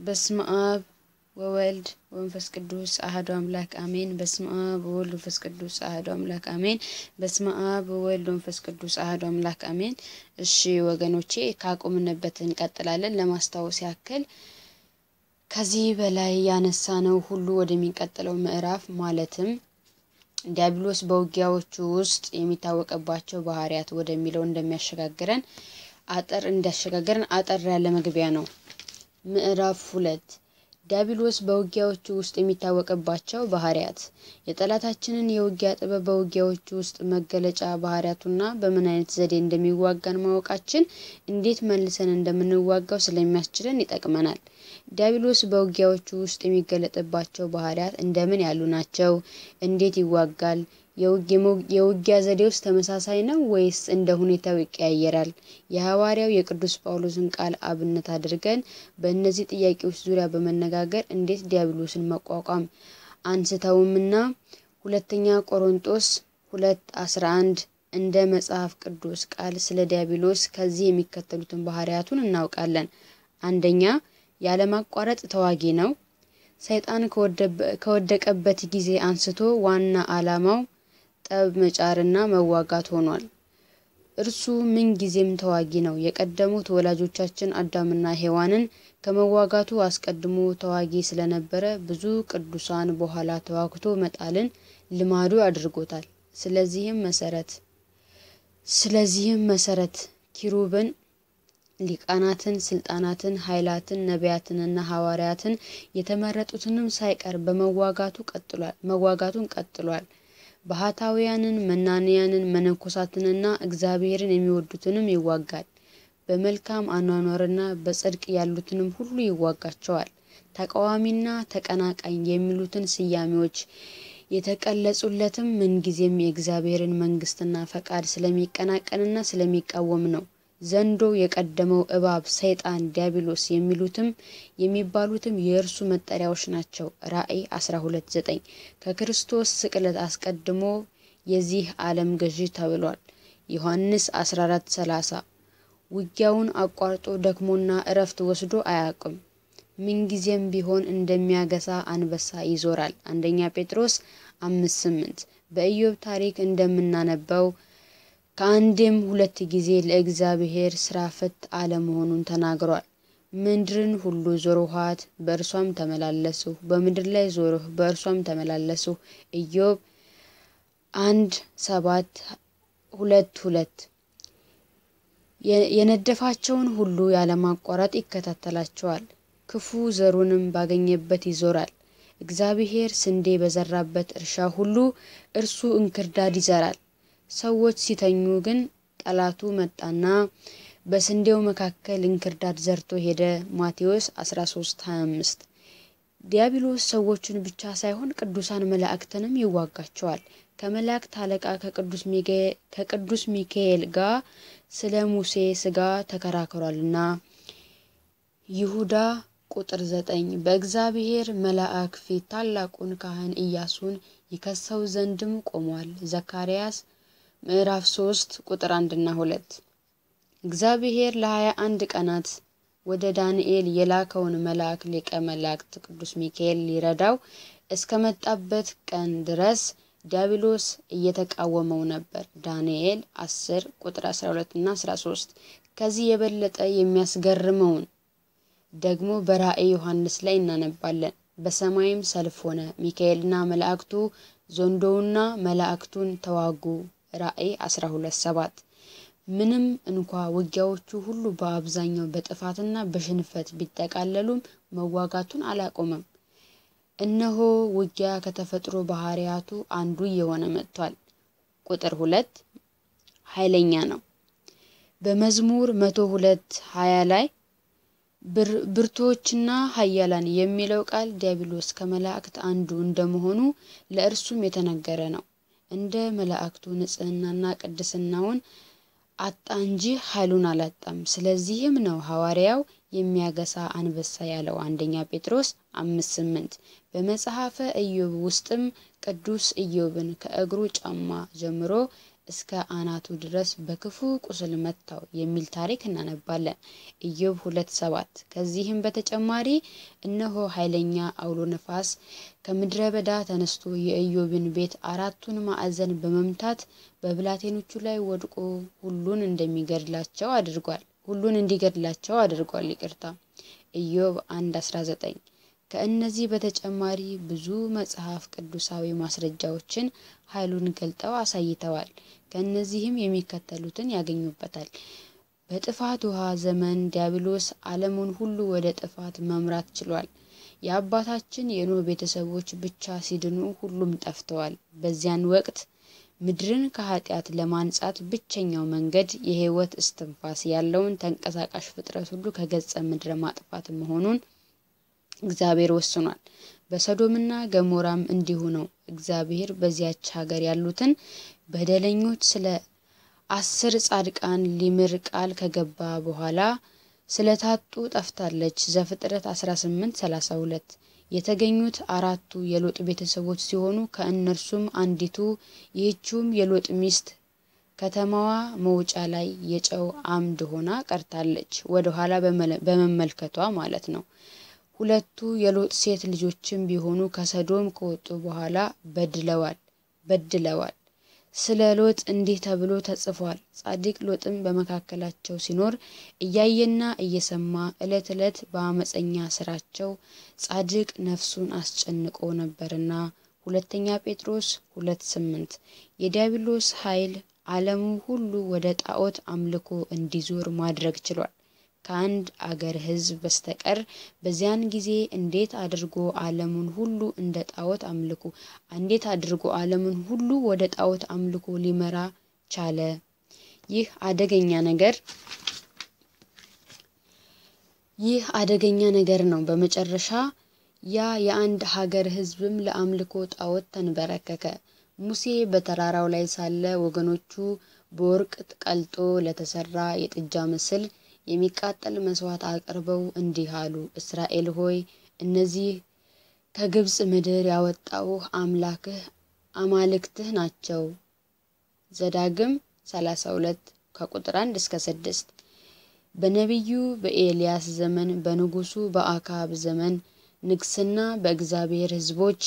በስመ አብ ወወልድ ወመንፈስ ቅዱስ አሐዱ አምላክ አሜን። በስመ አብ ወወልድ ወመንፈስ ቅዱስ አሐዱ አምላክ አሜን። በስመ አብ ወወልድ ወመንፈስ ቅዱስ አሐዱ አምላክ አሜን። እሺ ወገኖቼ ካቆምንበት እንቀጥላለን። ለማስታወስ ያክል ከዚህ በላይ ያነሳነው ሁሉ ወደሚቀጥለው ምዕራፍ ማለትም ዲያብሎስ በውጊያዎቹ ውስጥ የሚታወቅባቸው ባህሪያት ወደሚለው እንደሚያሸጋግረን አጠር እንዲያሸጋግረን አጠር ያለ መግቢያ ነው። ምዕራፍ ሁለት ዲያብሎስ በውጊያዎቹ ውስጥ የሚታወቅባቸው ባህሪያት የጠላታችንን የውጊያ ጥበብ በውጊያዎቹ ውስጥ መገለጫ ባህሪያቱና በምን አይነት ዘዴ እንደሚዋጋን ማወቃችን እንዴት መልሰን እንደምንዋጋው ስለሚያስችለን ይጠቅመናል። ዲያብሎስ በውጊያዎቹ ውስጥ የሚገለጥባቸው ባህሪያት እንደምን ያሉ ናቸው? እንዴት ይዋጋል? የውጊያ ዘዴውስ ተመሳሳይ ነው ወይስ እንደ ሁኔታው ይቀያየራል? የሐዋርያው የቅዱስ ጳውሎስን ቃል አብነት አድርገን በእነዚህ ጥያቄዎች ዙሪያ በመነጋገር እንዴት ዲያብሎስን መቋቋም አንስተውምና ሁለተኛ ቆሮንጦስ ሁለት አስራ አንድ እንደ መጽሐፍ ቅዱስ ቃል ስለ ዲያብሎስ ከዚህ የሚከተሉትን ባህሪያቱን እናውቃለን። አንደኛ ያለማቋረጥ ተዋጊ ነው። ሰይጣን ከወደቀበት ጊዜ አንስቶ ዋና ዓላማው ጠብ መጫርና መዋጋት ሆኗል። እርሱ ምን ጊዜም ተዋጊ ነው። የቀደሙት ወላጆቻችን አዳምና ሔዋንን ከመዋጋቱ አስቀድሞ ተዋጊ ስለነበረ ብዙ ቅዱሳን በኋላ ተዋግቶ መጣልን ልማዱ አድርጎታል። ስለዚህም መሰረት ስለዚህም መሰረት ኪሩብን ሊቃናትን፣ ስልጣናትን፣ ኃይላትን፣ ነቢያትንና ሐዋርያትን የተመረጡትንም ሳይቀር በመዋጋቱ ቀጥሏል መዋጋቱን ቀጥሏል። ባህታውያንን፣ መናንያንን፣ መነኮሳትንና እግዚአብሔርን የሚወዱትንም ይዋጋል። በመልካም አኗኗርና በጽድቅ ያሉትንም ሁሉ ይዋጋቸዋል። ተቃዋሚና ተቀናቃኝ የሚሉትን ስያሜዎች የተቀለጹለትም ምንጊዜም የእግዚአብሔርን መንግስትና ፈቃድ ስለሚቀናቀንና ስለሚቃወም ነው። ዘንዶ የቀደመው እባብ ሰይጣን ዲያብሎስ የሚሉትም የሚባሉትም የእርሱ መጠሪያዎች ናቸው። ራእይ 12 9 ከክርስቶስ ስቅለት አስቀድሞ የዚህ ዓለም ገዢ ተብሏል። ዮሐንስ 14 30 ውጊያውን አቋርጦ ደክሞና እረፍት ወስዶ አያውቅም። ምንጊዜም ቢሆን እንደሚያገሳ አንበሳ ይዞራል። አንደኛ ጴጥሮስ አምስት ስምንት በኢዮብ ታሪክ እንደምናነበው ከአንድም ሁለት ጊዜ ለእግዚአብሔር ስራ ፈት አለመሆኑን ተናግሯል። ምድርን ሁሉ ዞርኋት፣ በእርሷም ተመላለሱ፣ በምድር ላይ ዞርሁ፣ በእርሷም ተመላለሱ። ኢዮብ አንድ ሰባት ሁለት ሁለት የነደፋቸውን ሁሉ ያለማቋረጥ ይከታተላቸዋል፣ ክፉ ዘሩንም ባገኘበት ይዞራል። እግዚአብሔር ስንዴ በዘራበት እርሻ ሁሉ እርሱ እንክርዳድ ይዘራል። ሰዎች ሲተኙ ግን ጠላቱ መጣና በስንዴው መካከል እንክርዳድ ዘርቶ ሄደ። ማቴዎስ 13:25 ዲያብሎስ ሰዎችን ብቻ ሳይሆን ቅዱሳን መላእክትንም ይዋጋቸዋል። ከመላእክት አለቃ ከቅዱስ ሚካኤል ጋር ስለ ሙሴ ስጋ ተከራክሯልና ይሁዳ ቁጥር ዘጠኝ በእግዚአብሔር መልአክ ፊት ታላቁን ካህን ኢያሱን ይከሰው ዘንድም ቆሟል። ዘካርያስ ምዕራፍ ሶስት ቁጥር አንድና ሁለት እግዚአብሔር ለሀያ አንድ ቀናት ወደ ዳንኤል የላከውን መልአክ ሊቀ መላእክት ቅዱስ ሚካኤል ሊረዳው እስከመጣበት ቀን ድረስ ዲያብሎስ እየተቃወመው ነበር። ዳንኤል 10 ቁጥር 12 እና 13 ከዚህ የበለጠ የሚያስገርመውን ደግሞ በራእይ ዮሐንስ ላይ እናነባለን። በሰማይም ሰልፍ ሆነ፣ ሚካኤልና መላእክቱ ዘንዶውና መላእክቱን ተዋጉ። ራእይ 12 7 ምንም እንኳ ውጊያዎቹ ሁሉ በአብዛኛው በጥፋትና በሽንፈት ቢጠቃለሉም መዋጋቱን አላቆመም። እነሆ ውጊያ ከተፈጥሮ ባህሪያቱ አንዱ እየሆነ መጥቷል። ቁጥር ሁለት ኃይለኛ ነው። በመዝሙር መቶ ሁለት ሀያ ላይ ብርቶችና ኃያላን የሚለው ቃል ዲያብሎስ ከመላእክት አንዱ እንደመሆኑ ለእርሱም የተነገረ ነው። እንደ መላእክቱ ንጽህናና ቅድስናውን አጣ እንጂ ኃይሉን አላጣም። ስለዚህም ነው ሐዋርያው የሚያገሳ አንበሳ ያለው አንደኛ ጴጥሮስ አምስት ስምንት በመጽሐፈ ኢዮብ ውስጥም ቅዱስ ኢዮብን ከእግሩ ጫማ ጀምሮ እስከ አናቱ ድረስ በክፉ ቁስል መታው የሚል ታሪክ እናነባለን። ኢዮብ ሁለት ሰባት ከዚህም በተጨማሪ እነሆ ኃይለኛ አውሎ ነፋስ ከምድረ በዳ ተነስቶ የኢዮብን ቤት አራቱን ማዕዘን በመምታት በብላቴኖቹ ላይ ወድቆ ሁሉን እንደሚገድላቸው አድርጓል ሁሉን እንዲገድላቸው አድርጓል። ይቅርታ ኢዮብ አንድ አስራ ዘጠኝ ከእነዚህ በተጨማሪ ብዙ መጽሐፍ ቅዱሳዊ ማስረጃዎችን ኃይሉን ገልጠው አሳይተዋል። ከእነዚህም የሚከተሉትን ያገኙበታል። በጥፋት ውሃ ዘመን ዲያብሎስ ዓለሙን ሁሉ ወደ ጥፋት መምራት ችሏል። የአባታችን የኖህ ቤተሰቦች ብቻ ሲድኑ ሁሉም ጠፍተዋል። በዚያን ወቅት ምድርን ከኃጢአት ለማንጻት ብቸኛው መንገድ የሕይወት እስትንፋስ ያለውን ተንቀሳቃሽ ፍጥረት ሁሉ ከገጸ ምድረ ማጥፋት መሆኑን እግዚአብሔር ወስኗል። በሰዶምና ገሞራም እንዲሁ ነው። እግዚአብሔር በዚያች ሀገር ያሉትን በደለኞች ስለ አስር ጻድቃን ሊምር ቃል ከገባ በኋላ ስለታጡ ጠፍታለች። ዘፍጥረት 18 32 የተገኙት አራቱ የሎጥ ቤተሰቦች ሲሆኑ ከእነርሱም አንዲቱ ይህችውም የሎጥ ሚስት ከተማዋ መውጫ ላይ የጨው አምድ ሆና ቀርታለች። ወደ ኋላ በመመልከቷ ማለት ነው። ሁለቱ የሎጥ ሴት ልጆችም ቢሆኑ ከሰዶም ከወጡ በኋላ በድለዋል በድለዋል። ስለ ሎጥ እንዲህ ተብሎ ተጽፏል። ጻድቅ ሎጥም በመካከላቸው ሲኖር እያየና እየሰማ ዕለት ዕለት በአመፀኛ ስራቸው ጻድቅ ነፍሱን አስጨንቆ ነበርና። ሁለተኛ ጴጥሮስ ሁለት ስምንት የዲያብሎስ ኃይል ዓለሙ ሁሉ ወደ ጣዖት አምልኮ እንዲዞር ማድረግ ችሏል። ከአንድ አገር ሕዝብ በስተቀር በዚያን ጊዜ እንዴት አድርጎ ዓለሙን ሁሉ እንደ ጣዖት አምልኮ እንዴት አድርጎ ዓለሙን ሁሉ ወደ ጣዖት አምልኮ ሊመራ ቻለ? ይህ አደገኛ ነገር ይህ አደገኛ ነገር ነው። በመጨረሻ ያ የአንድ ሀገር ሕዝብም ለአምልኮ ጣዖት ተንበረከከ። ሙሴ በተራራው ላይ ሳለ ወገኖቹ በወርቅ ቀልጦ ለተሰራ የጥጃ ምስል የሚቃጠል መስዋዕት አቅርበው እንዲህ አሉ፣ እስራኤል ሆይ እነዚህ ከግብፅ ምድር ያወጣውህ አምላክህ አማልክትህ ናቸው። ዘዳግም 32 ከቁጥር 1 እስከ 6 በነቢዩ በኤልያስ ዘመን በንጉሱ በአካብ ዘመን ንግስና በእግዚአብሔር ሕዝቦች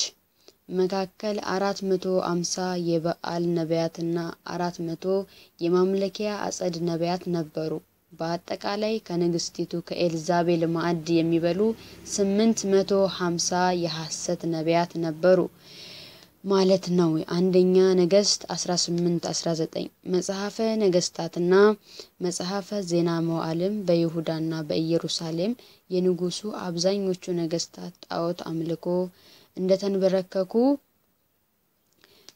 መካከል አራት መቶ አምሳ የበዓል ነቢያትና አራት መቶ የማምለኪያ አጸድ ነቢያት ነበሩ። በአጠቃላይ ከንግስቲቱ ከኤልዛቤል ማዕድ የሚበሉ ስምንት መቶ ሀምሳ የሐሰት ነቢያት ነበሩ ማለት ነው። አንደኛ ነገስት 18 19 መጽሐፈ ነገስታትና መጽሐፈ ዜና መዋዕልም በይሁዳና በኢየሩሳሌም የንጉሱ አብዛኞቹ ነገስታት ጣዖት አምልኮ እንደተንበረከኩ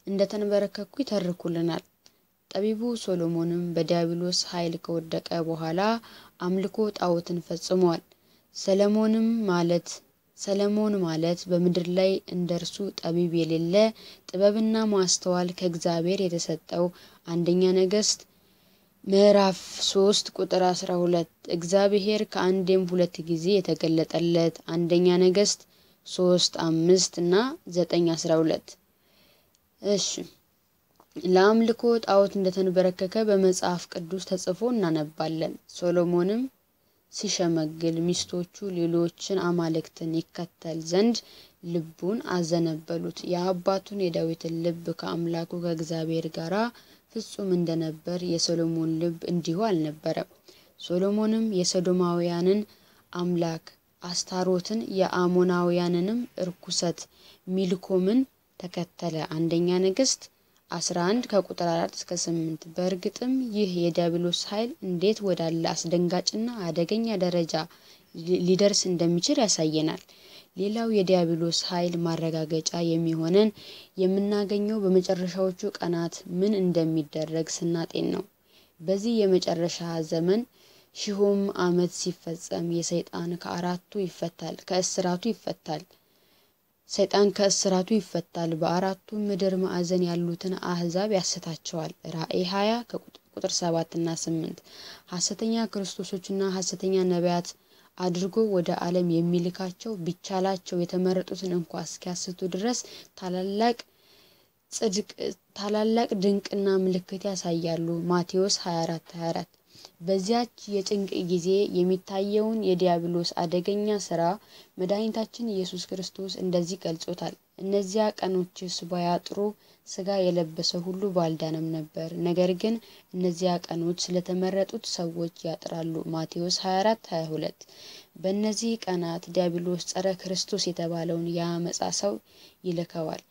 እንደተንበረከኩ ይተርኩልናል። ጠቢቡ ሶሎሞንም በዲያብሎስ ኃይል ከወደቀ በኋላ አምልኮ ጣዖትን ፈጽሟል። ሰለሞንም ማለት ሰለሞን ማለት በምድር ላይ እንደ እርሱ ጠቢብ የሌለ ጥበብና ማስተዋል ከእግዚአብሔር የተሰጠው አንደኛ ነገስት ምዕራፍ ሶስት ቁጥር አስራ ሁለት እግዚአብሔር ከአንዴም ሁለት ጊዜ የተገለጠለት አንደኛ ነገስት ሶስት አምስት እና ዘጠኝ አስራ ሁለት እሺ ለአምልኮ ጣዖት እንደተንበረከከ በመጽሐፍ ቅዱስ ተጽፎ እናነባለን። ሶሎሞንም ሲሸመግል ሚስቶቹ ሌሎችን አማልክትን ይከተል ዘንድ ልቡን አዘነበሉት። የአባቱን የዳዊትን ልብ ከአምላኩ ከእግዚአብሔር ጋር ፍጹም እንደነበር የሶሎሞን ልብ እንዲሁ አልነበረም። ሶሎሞንም የሰዶማውያንን አምላክ አስታሮትን የአሞናውያንንም እርኩሰት ሚልኮምን ተከተለ። አንደኛ ነገስት 11 ከቁጥር 4 እስከ 8። በእርግጥም ይህ የዲያብሎስ ኃይል እንዴት ወዳለ አስደንጋጭና አደገኛ ደረጃ ሊደርስ እንደሚችል ያሳየናል። ሌላው የዲያብሎስ ኃይል ማረጋገጫ የሚሆነን የምናገኘው በመጨረሻዎቹ ቀናት ምን እንደሚደረግ ስናጤን ነው። በዚህ የመጨረሻ ዘመን ሺሁም ዓመት ሲፈጸም የሰይጣን ከአራቱ ይፈታል ከእስራቱ ይፈታል ሰይጣን ከእስራቱ ይፈታል። በአራቱ ምድር ማዕዘን ያሉትን አህዛብ ያስታቸዋል። ራእይ 20 ከቁጥር 7 እና 8 ሐሰተኛ ክርስቶሶችና ሐሰተኛ ነቢያት አድርጎ ወደ ዓለም የሚልካቸው ቢቻላቸው የተመረጡትን እንኳ እስኪያስቱ ድረስ ታላላቅ ጽድቅ ታላላቅ ድንቅና ምልክት ያሳያሉ። ማቴዎስ 24 24 በዚያች የጭንቅ ጊዜ የሚታየውን የዲያብሎስ አደገኛ ስራ መድኃኒታችን ኢየሱስ ክርስቶስ እንደዚህ ገልጾታል። እነዚያ ቀኖችስ ባያጥሩ ስጋ የለበሰ ሁሉ ባልዳነም ነበር። ነገር ግን እነዚያ ቀኖች ስለተመረጡት ሰዎች ያጥራሉ። ማቴዎስ 24 22 በእነዚህ ቀናት ዲያብሎስ ጸረ ክርስቶስ የተባለውን የአመፃ ሰው ይልከዋል።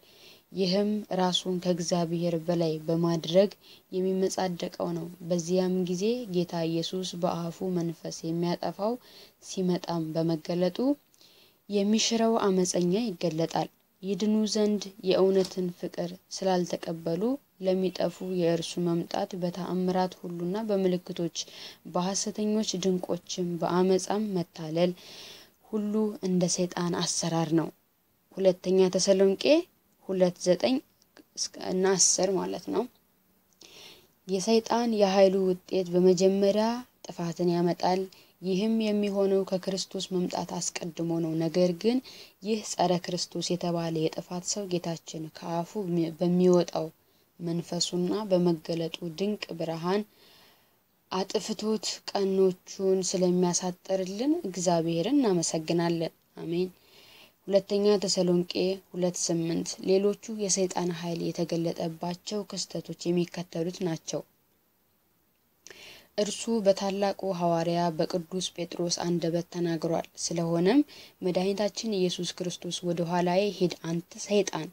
ይህም ራሱን ከእግዚአብሔር በላይ በማድረግ የሚመጻደቀው ነው። በዚያም ጊዜ ጌታ ኢየሱስ በአፉ መንፈስ የሚያጠፋው ሲመጣም በመገለጡ የሚሽረው አመፀኛ ይገለጣል። ይድኑ ዘንድ የእውነትን ፍቅር ስላልተቀበሉ ለሚጠፉ የእርሱ መምጣት በተአምራት ሁሉና በምልክቶች በሐሰተኞች ድንቆችም በአመፃም መታለል ሁሉ እንደ ሰይጣን አሰራር ነው። ሁለተኛ ተሰሎንቄ ሁለት ዘጠኝ እና አስር ማለት ነው። የሰይጣን የኃይሉ ውጤት በመጀመሪያ ጥፋትን ያመጣል። ይህም የሚሆነው ከክርስቶስ መምጣት አስቀድሞ ነው። ነገር ግን ይህ ጸረ ክርስቶስ የተባለ የጥፋት ሰው ጌታችን ከአፉ በሚወጣው መንፈሱና በመገለጡ ድንቅ ብርሃን አጥፍቶት ቀኖቹን ስለሚያሳጥርልን እግዚአብሔርን እናመሰግናለን። አሜን። ሁለተኛ ተሰሎንቄ ሁለት ስምንት ሌሎቹ የሰይጣን ኃይል የተገለጠባቸው ክስተቶች የሚከተሉት ናቸው። እርሱ በታላቁ ሐዋርያ በቅዱስ ጴጥሮስ አንደበት ተናግሯል። ስለሆነም መድኃኒታችን ኢየሱስ ክርስቶስ ወደ ኋላዬ ሂድ አንተ ሰይጣን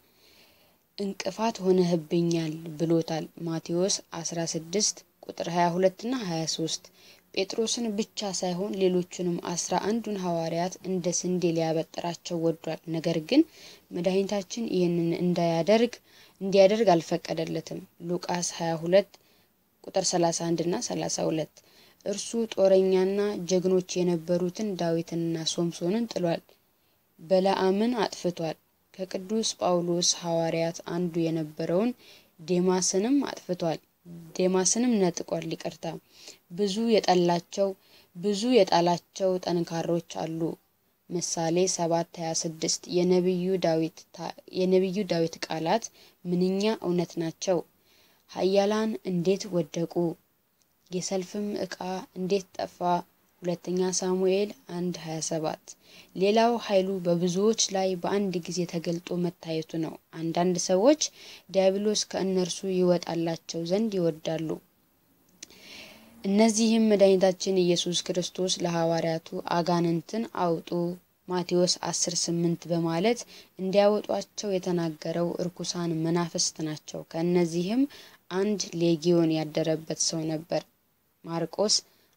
እንቅፋት ሆነህብኛል ብሎታል። ማቴዎስ 16 ቁጥር 22 እና 23 ጴጥሮስን ብቻ ሳይሆን ሌሎቹንም አስራ አንዱን ሐዋርያት እንደ ስንዴ ሊያበጥራቸው ወዷል። ነገር ግን መድኃኒታችን ይህንን እንዳያደርግ እንዲያደርግ አልፈቀደለትም። ሉቃስ 22 ቁጥር 31 እና 32 እርሱ ጦረኛና ጀግኖች የነበሩትን ዳዊትንና ሶምሶንን ጥሏል። በለዓምን አጥፍቷል። ከቅዱስ ጳውሎስ ሐዋርያት አንዱ የነበረውን ዴማስንም አጥፍቷል። ዴማስንም ነጥቋል። ይቅርታ ብዙ የጠላቸው ብዙ የጣላቸው ጠንካሮች አሉ። ምሳሌ 7 26 የነቢዩ ዳዊት የነቢዩ ዳዊት ቃላት ምንኛ እውነት ናቸው። ኃያላን እንዴት ወደቁ፣ የሰልፍም ዕቃ እንዴት ጠፋ። ሁለተኛ ሳሙኤል 1 27 ሌላው ኃይሉ በብዙዎች ላይ በአንድ ጊዜ ተገልጦ መታየቱ ነው። አንዳንድ ሰዎች ዲያብሎስ ከእነርሱ ይወጣላቸው ዘንድ ይወዳሉ። እነዚህም መድኃኒታችን ኢየሱስ ክርስቶስ ለሐዋርያቱ አጋንንትን አውጡ ማቴዎስ 10 8 በማለት እንዲያወጧቸው የተናገረው እርኩሳን መናፍስት ናቸው። ከእነዚህም አንድ ሌጊዮን ያደረበት ሰው ነበር። ማርቆስ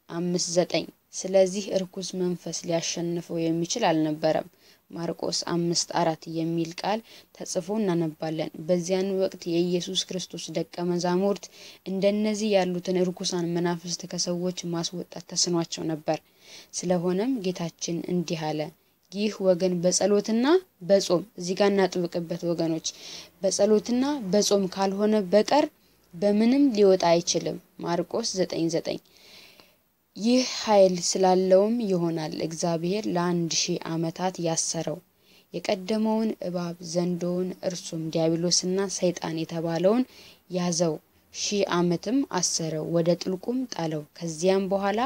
አምስት ዘጠኝ ስለዚህ እርኩስ መንፈስ ሊያሸንፈው የሚችል አልነበረም። ማርቆስ አምስት አራት የሚል ቃል ተጽፎ እናነባለን። በዚያን ወቅት የኢየሱስ ክርስቶስ ደቀ መዛሙርት እንደነዚህ ያሉትን እርኩሳን መናፍስት ከሰዎች ማስወጣት ተስኗቸው ነበር። ስለሆነም ጌታችን እንዲህ አለ፣ ይህ ወገን በጸሎትና በጾም እዚህ ጋር እናጥብቅበት ወገኖች፣ በጸሎትና በጾም ካልሆነ በቀር በምንም ሊወጣ አይችልም። ማርቆስ ዘጠኝ ዘጠኝ ይህ ኃይል ስላለውም ይሆናል እግዚአብሔር ለአንድ ሺህ ዓመታት ያሰረው የቀደመውን እባብ ዘንዶውን እርሱም ዲያብሎስና ሰይጣን የተባለውን ያዘው ሺህ ዓመትም አሰረው፣ ወደ ጥልቁም ጣለው። ከዚያም በኋላ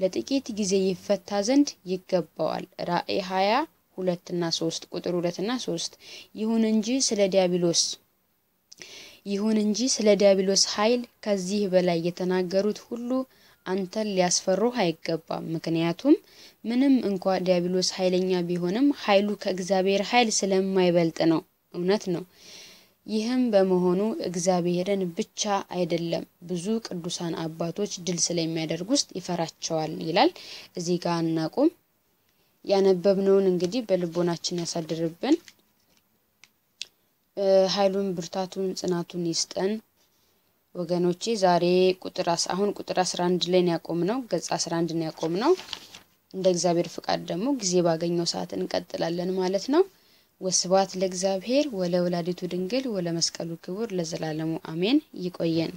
ለጥቂት ጊዜ ይፈታ ዘንድ ይገባዋል። ራእይ ሀያ ሁለትና ሶስት ቁጥር ሁለትና ሶስት ይሁን እንጂ ስለ ዲያብሎስ ይሁን እንጂ ስለ ዲያብሎስ ኃይል ከዚህ በላይ የተናገሩት ሁሉ አንተን ሊያስፈሩህ አይገባም። ምክንያቱም ምንም እንኳ ዲያብሎስ ኃይለኛ ቢሆንም ኃይሉ ከእግዚአብሔር ኃይል ስለማይበልጥ ነው። እውነት ነው። ይህም በመሆኑ እግዚአብሔርን ብቻ አይደለም ብዙ ቅዱሳን አባቶች ድል ስለሚያደርግ ውስጥ ይፈራቸዋል ይላል። እዚህ ጋር እናቁም። ያነበብነውን እንግዲህ በልቦናችን ያሳድርብን። ኃይሉን ብርታቱን ጽናቱን ይስጠን። ወገኖቼ ዛሬ ቁጥር አሁን ቁጥር 11 ላይ ነው ያቆምነው፣ ገጽ 11 ነው ያቆምነው። እንደ እግዚአብሔር ፍቃድ ደግሞ ጊዜ ባገኘው ሰዓት እንቀጥላለን ማለት ነው። ወስብሐት ለእግዚአብሔር ወለወላዲቱ ድንግል ወለመስቀሉ ክቡር ለዘላለሙ አሜን። ይቆየን።